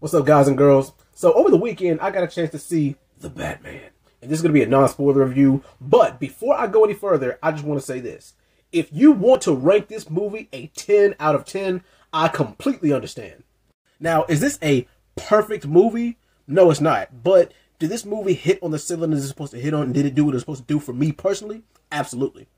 What's up, guys and girls? So, over the weekend, I got a chance to see The Batman. And this is going to be a non spoiler review. But before I go any further, I just want to say this. If you want to rank this movie a 10 out of 10, I completely understand. Now, is this a perfect movie? No, it's not. But did this movie hit on the cylinders it's supposed to hit on? Did it do what it was supposed to do for me personally? Absolutely.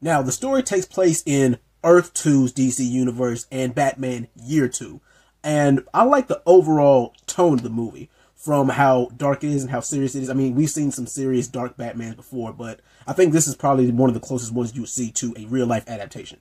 Now, the story takes place in Earth 2's DC universe and Batman Year 2. And I like the overall tone of the movie from how dark it is and how serious it is. I mean, we've seen some serious dark Batman before, but I think this is probably one of the closest ones you would see to a real life adaptation.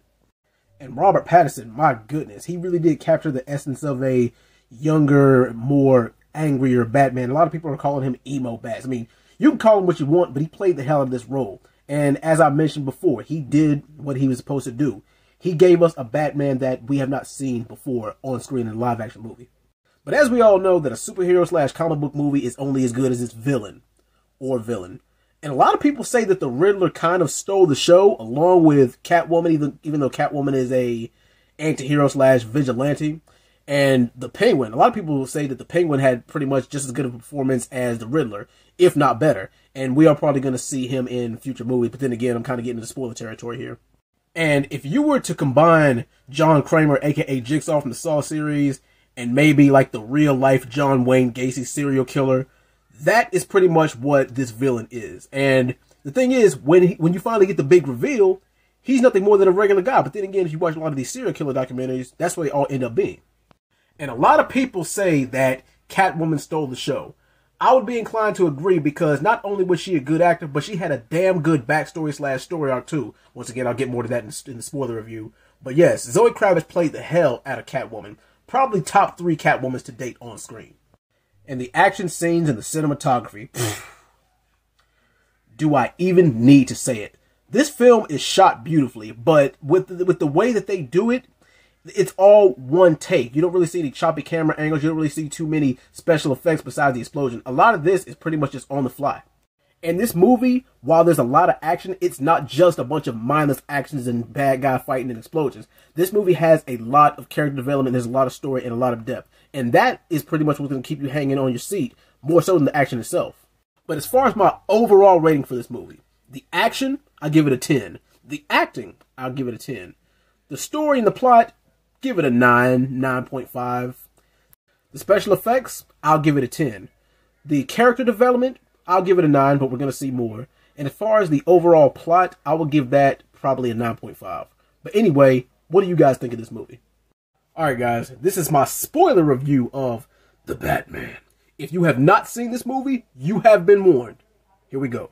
And Robert Pattinson, my goodness, he really did capture the essence of a younger, more angrier Batman. A lot of people are calling him emo Bats. I mean, you can call him what you want, but he played the hell out of this role. And as I mentioned before, he did what he was supposed to do. He gave us a Batman that we have not seen before on screen in a live action movie. But as we all know, that a superhero slash comic book movie is only as good as its villain or villain. And a lot of people say that the Riddler kind of stole the show along with Catwoman, even, even though Catwoman is a anti-hero slash vigilante. And the Penguin, a lot of people will say that the Penguin had pretty much just as good a performance as the Riddler, if not better. And we are probably going to see him in future movies. But then again, I'm kind of getting into spoiler territory here. And if you were to combine John Kramer, aka Jigsaw from the Saw series, and maybe like the real life John Wayne Gacy serial killer, that is pretty much what this villain is. And the thing is, when he, when you finally get the big reveal, he's nothing more than a regular guy. But then again, if you watch a lot of these serial killer documentaries, that's what they all end up being. And a lot of people say that Catwoman stole the show. I would be inclined to agree because not only was she a good actor, but she had a damn good backstory slash story arc too. Once again, I'll get more to that in, in the spoiler review. But yes, Zoe Kravitz played the hell out of Catwoman. Probably top three Catwomans to date on screen. And the action scenes and the cinematography. do I even need to say it? This film is shot beautifully, but with the, with the way that they do it, it's all one take. You don't really see any choppy camera angles. You don't really see too many special effects besides the explosion. A lot of this is pretty much just on the fly. And this movie, while there's a lot of action, it's not just a bunch of mindless actions and bad guy fighting and explosions. This movie has a lot of character development, there's a lot of story and a lot of depth. And that is pretty much what's going to keep you hanging on your seat, more so than the action itself. But as far as my overall rating for this movie, the action, I give it a 10. The acting, I'll give it a 10. The story and the plot, give it a 9, 9.5. The special effects, I'll give it a 10. The character development, I'll give it a 9, but we're going to see more. And as far as the overall plot, I will give that probably a 9.5. But anyway, what do you guys think of this movie? Alright guys, this is my spoiler review of The Batman. If you have not seen this movie, you have been warned. Here we go.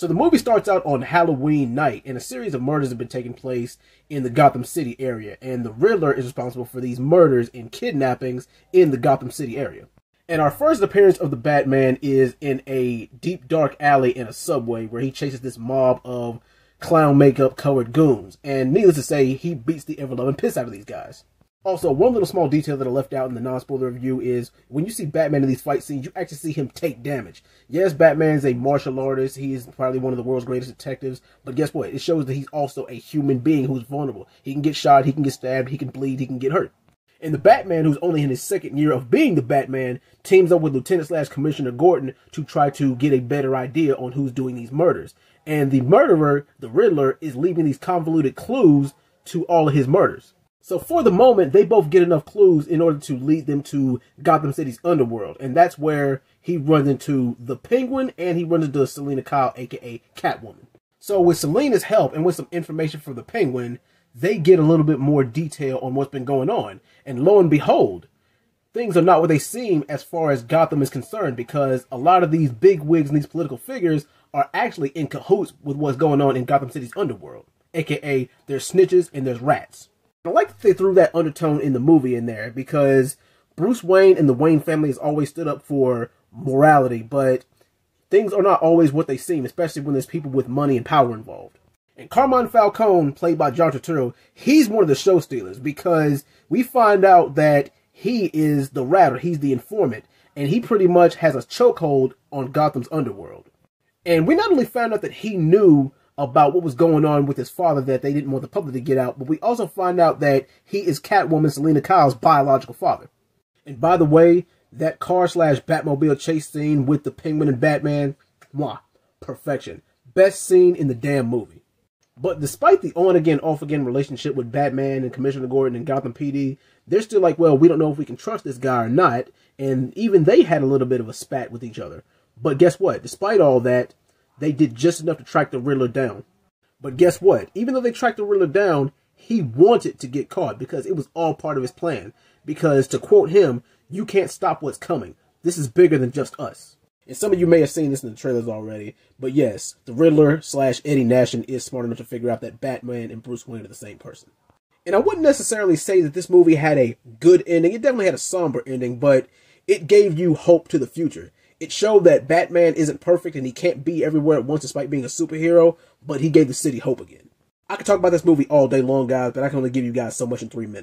So the movie starts out on Halloween night, and a series of murders have been taking place in the Gotham City area, and the Riddler is responsible for these murders and kidnappings in the Gotham City area. And our first appearance of the Batman is in a deep dark alley in a subway where he chases this mob of clown makeup colored goons. And needless to say, he beats the ever loving piss out of these guys. Also, one little small detail that I left out in the non-spoiler review is when you see Batman in these fight scenes, you actually see him take damage. Yes, Batman is a martial artist. He is probably one of the world's greatest detectives. But guess what? It shows that he's also a human being who's vulnerable. He can get shot, he can get stabbed, he can bleed, he can get hurt. And the Batman, who's only in his second year of being the Batman, teams up with Lieutenant slash Commissioner Gordon to try to get a better idea on who's doing these murders. And the murderer, the Riddler, is leaving these convoluted clues to all of his murders. So for the moment, they both get enough clues in order to lead them to Gotham City's underworld. And that's where he runs into the Penguin and he runs into Selina Kyle, aka Catwoman. So with Selina's help and with some information from the Penguin, they get a little bit more detail on what's been going on. And lo and behold, things are not what they seem as far as Gotham is concerned because a lot of these big wigs and these political figures are actually in cahoots with what's going on in Gotham City's underworld. AKA, there's snitches and there's rats. I like that they threw that undertone in the movie in there because Bruce Wayne and the Wayne family has always stood up for morality, but things are not always what they seem, especially when there's people with money and power involved. And Carmine Falcone, played by John Turturro, he's one of the show stealers because we find out that he is the ratter, he's the informant, and he pretty much has a chokehold on Gotham's underworld. And we not only found out that he knew about what was going on with his father that they didn't want the public to get out. But we also find out that he is Catwoman Selina Kyle's biological father. And by the way, That car slash Batmobile chase scene with the Penguin and Batman, mwah, perfection. Best scene in the damn movie. But despite the on again, off again relationship with Batman and Commissioner Gordon and Gotham PD, they're still like, well, we don't know if we can trust this guy or not. And even they had a little bit of a spat with each other. But guess what? Despite all that, they did just enough to track the Riddler down. But guess what? Even though they tracked the Riddler down, he wanted to get caught because it was all part of his plan. Because to quote him, you can't stop what's coming. This is bigger than just us. And some of you may have seen this in the trailers already, but yes, the Riddler slash Eddie Nashton is smart enough to figure out that Batman and Bruce Wayne are the same person. And I wouldn't necessarily say that this movie had a good ending. It definitely had a somber ending, but it gave you hope to the future. It showed that Batman isn't perfect and he can't be everywhere at once despite being a superhero, but he gave the city hope again. I could talk about this movie all day long, guys, but I can only give you guys so much in three minutes.